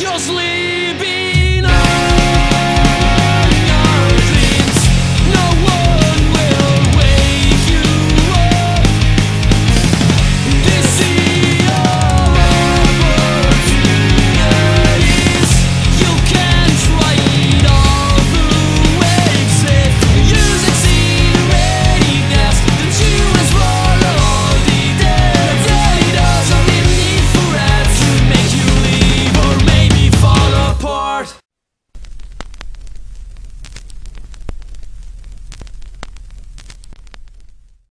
your sleepy